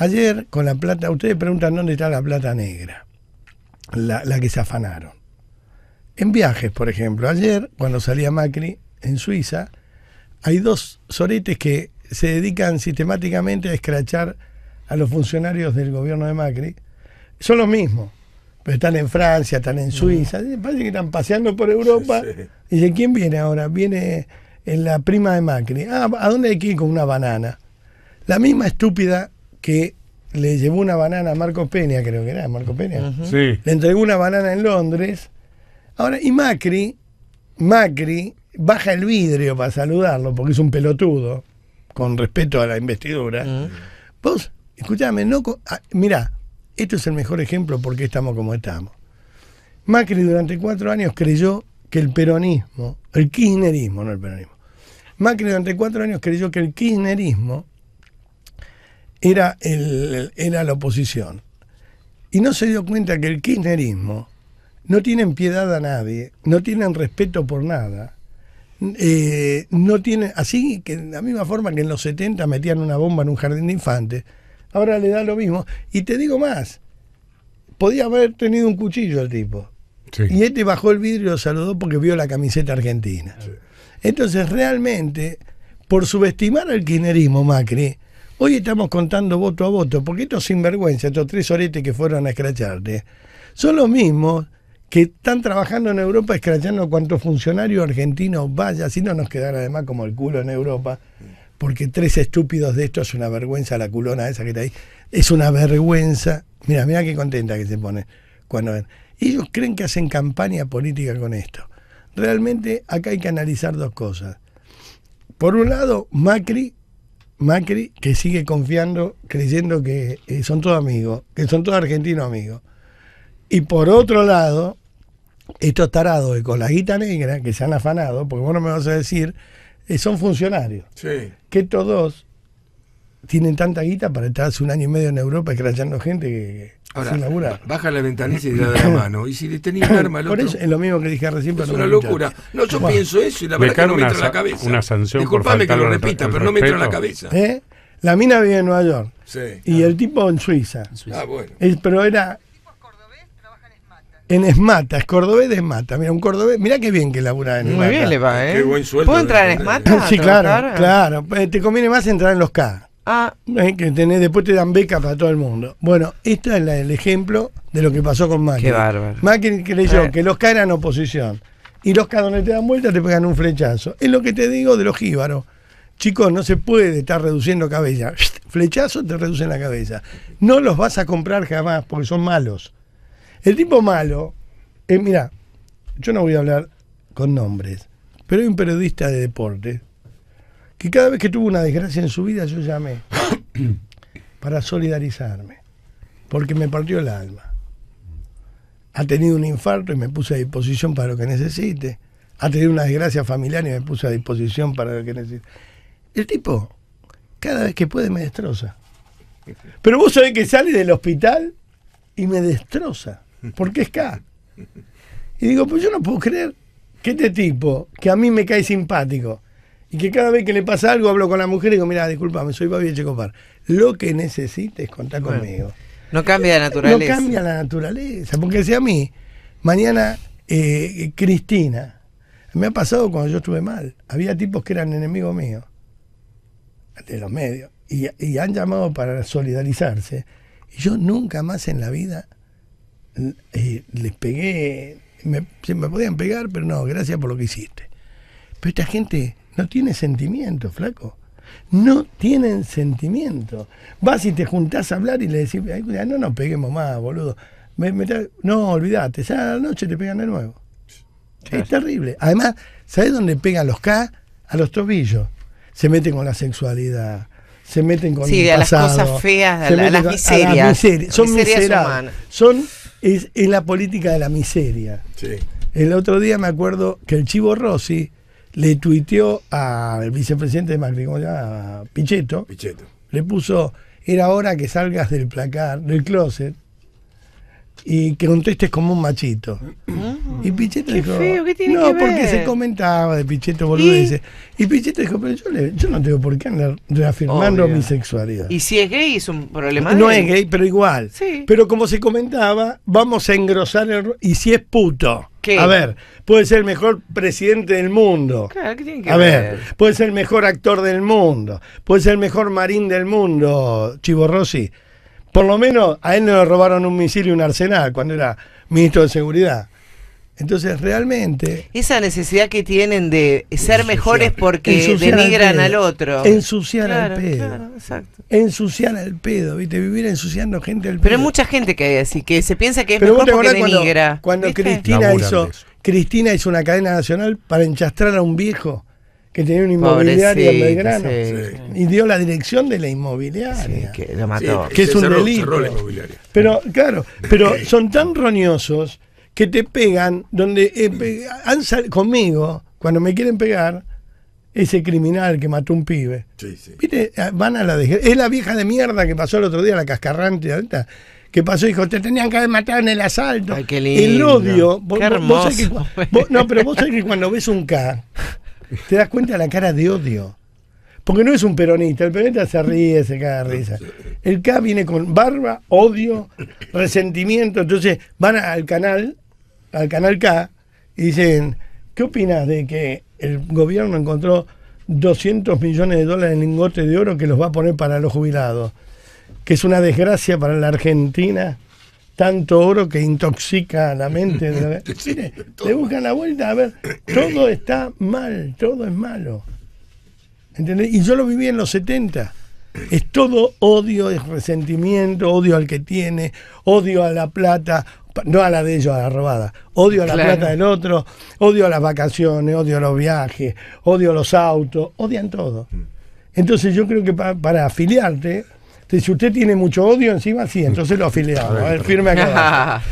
Ayer con la plata, ustedes preguntan dónde está la plata negra, la, la que se afanaron. En viajes, por ejemplo, ayer cuando salía Macri en Suiza, hay dos soretes que se dedican sistemáticamente a escrachar a los funcionarios del gobierno de Macri. Son los mismos, pero están en Francia, están en Suiza, parece que están paseando por Europa. Sí. Y dice, ¿quién viene ahora? Viene en la prima de Macri. Ah, ¿a dónde hay que ir con una banana? La misma estúpida que le llevó una banana a Marco Peña, creo que era Marco Peña. Sí. Le entregó una banana en Londres. Ahora, y Macri, Macri baja el vidrio para saludarlo, porque es un pelotudo, con respeto a la investidura. Vos, escúchame, no, ah, mirá, esto es el mejor ejemplo porque estamos como estamos. Macri durante cuatro años creyó que el peronismo, el kirchnerismo, no el peronismo, Macri durante cuatro años creyó que el kirchnerismo era, el, era la oposición. Y no se dio cuenta que el kirchnerismo no tienen piedad a nadie, no tienen respeto por nada. eh, no tienen, así que de la misma forma que en los 70 metían una bomba en un jardín de infantes, ahora le da lo mismo. Y te digo más, podía haber tenido un cuchillo el tipo. Sí. Y este bajó el vidrio y lo saludó porque vio la camiseta argentina. Entonces, realmente, por subestimar al kirchnerismo, Macri, hoy estamos contando voto a voto, porque estos sinvergüenza, estos tres oretes que fueron a escracharte, son los mismos que están trabajando en Europa escrachando cuantos funcionarios argentinos vaya, así no nos quedará además como el culo en Europa, porque tres estúpidos de estos es una vergüenza, la culona esa que está ahí, es una vergüenza. Mira, mira qué contenta que se pone cuando ven. Ellos creen que hacen campaña política con esto. Realmente acá hay que analizar dos cosas. Por un lado, Macri, Macri que sigue confiando, creyendo que eh, son todos amigos, que son todos argentinos amigos. Y por otro lado, estos tarados que con la guita negra, que se han afanado, porque vos no me vas a decir, eh, son funcionarios. Sí. Que estos dos tienen tanta guita para estar hace un año y medio en Europa escrachando gente que, Ahora, sin laburar. baja la ventanilla y le da la mano. Y si le tenía un arma al Por eso es lo mismo que dije recién, pero Es una locura. No, yo Bueno, pienso eso y la verdad que no me entra en la cabeza. una sanción Disculpame que lo repita, re- pero no me entra en la cabeza. ¿eh? La mina vive en Nueva York Sí. y el tipo en Suiza. Ah, bueno. Es- pero era en Esmata, es cordobés de Esmata. Mira, un cordobés, mira qué bien que labura en Muy Esmata. bien le va, ¿eh? Qué buen sueldo ¿Puedo entrar en. Esmata? Sí, claro, claro. Eh, Te conviene más entrar en los K. Ah, que tenés, después te dan beca para todo el mundo. Bueno, este es la- el ejemplo de lo que pasó con Macri. Qué bárbaro. Macri creyó Eh. que los K eran oposición. Y los K donde te dan vuelta te pegan un flechazo. Es lo que te digo de los jíbaros. Chicos, no se puede estar reduciendo cabeza. Flechazo te reducen la cabeza. No los vas a comprar jamás porque son malos. El tipo malo, eh, mira, yo no voy a hablar con nombres, pero hay un periodista de deporte que cada vez que tuvo una desgracia en su vida yo llamé para solidarizarme, porque me partió el alma. Ha tenido un infarto y me puse a disposición para lo que necesite. Ha tenido una desgracia familiar y me puse a disposición para lo que necesite. El tipo, cada vez que puede me destroza. Pero vos sabés que sale del hospital y me destroza, porque es K. Y digo, pues yo no puedo creer que este tipo, que a mí me cae simpático, y que cada vez que le pasa algo hablo con la mujer y digo, mira, discúlpame, soy Babi Checopar. Lo que necesites, contá Bueno, conmigo. no cambia de naturaleza. No cambia la naturaleza, porque si a mí, mañana, eh, Cristina, me ha pasado cuando yo estuve mal, había tipos que eran enemigos míos, de los medios, y, y han llamado para solidarizarse, y yo nunca más en la vida eh, les pegué, me, se me podían pegar, pero no, gracias por lo que hiciste. Pero esta gente no tiene sentimiento, flaco. No tienen sentimiento. Vas y te juntás a hablar y le decís, "Ay, cuidado, no nos peguemos más, boludo. Me- me tra- no, olvídate, ya a la noche te pegan de nuevo. Es terrible. Además, ¿sabés dónde pegan los K? A los tobillos. Se meten con la sexualidad, se meten con Sí, el a las pasado, cosas feas, a la- las con- miserias. miserias. Son Miserias miserables. humanas. Son, es, es la política de la miseria. Sí. El otro día me acuerdo que el Chivo Rossi le tuiteó al vicepresidente de Macri, ¿cómo se llama? A Pichetto, Pichetto. le puso, era hora que salgas del placar, del closet, y que contestes como un machito. Y Pichetto Qué dijo, feo, ¿qué tiene no, que porque ver? se comentaba de Pichetto boludeces. Y Pichetto dijo, pero yo, le- yo no tengo por qué andar reafirmando Obvio. mi sexualidad. Y si es gay es un problema no es gay, pero igual. Sí. Pero como se comentaba, vamos a engrosar el... Y si es puto. ¿Qué? A ver, puede ser el mejor presidente del mundo. Claro, ¿qué tiene que A ver? ver, puede ser el mejor actor del mundo, puede ser el mejor marín del mundo, Chivo Rossi. Por lo menos a él no le robaron un misil y un arsenal cuando era ministro de Seguridad. Entonces, realmente. Esa necesidad que tienen de ser mejores porque denigran pedo. al otro. Ensuciar Claro, al pedo. claro, exacto. Ensuciar al pedo, ¿viste? Vivir ensuciando gente al pedo. Pero hay mucha gente que hay así, que se piensa que es Pero mejor porque cuando, denigra. cuando. Cristina hizo. Cristina hizo una cadena nacional para enchastrar a un viejo que tenía una inmobiliaria en Belgrano. sí. Y dio la dirección de la Sí, inmobiliaria. que lo mató. Que es un cerró- delito. cerró la inmobiliaria. Pero, claro, pero son tan roñosos que te pegan donde eh, pe- han sal- conmigo, cuando me quieren pegar, ese criminal que mató un pibe. Sí, sí. ¿Viste? Ah, Van a la desgracia. Es la vieja de mierda que pasó el otro día, la cascarrante, ahorita, que pasó y dijo, te tenían que haber matado en el asalto. Ay, qué El lindo. odio. vos- Qué vos- vos sabés que hermoso. no, pero vos sabés que cuando ves un K, te das cuenta de la cara de odio. Porque no es un peronista, el peronista se ríe, se caga de risa. El K viene con barba, odio, resentimiento. Entonces van al canal, al canal K, y dicen, ¿qué opinas de que el gobierno encontró 200 millones de dólares en lingotes de oro que los va a poner para los jubilados? Que es una desgracia para la Argentina. Tanto oro que intoxica la mente. de la- Mire, le buscan la vuelta, a ver, todo está mal, todo es malo. ¿Entendés? Y yo lo viví en los 70. Es todo odio, es resentimiento, odio al que tiene, odio a la plata, no a la de ellos, a la robada, odio a la Claro. plata del otro, odio a las vacaciones, odio a los viajes, odio a los autos, odian todo. Entonces yo creo que pa- para afiliarte, si usted tiene mucho odio encima, sí, entonces lo afiliamos. A ver, firme acá.